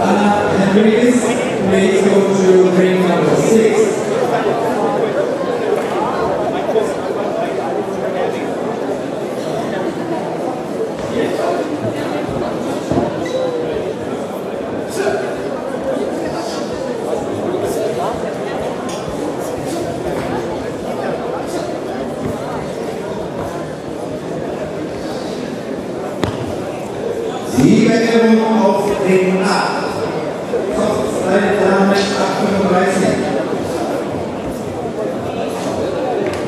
Anna Henriquez, please go to ring number six. Auf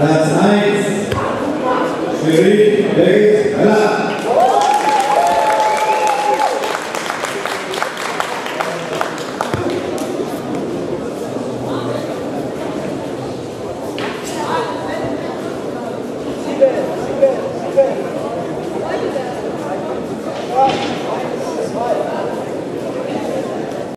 1. Schwerin David Heller.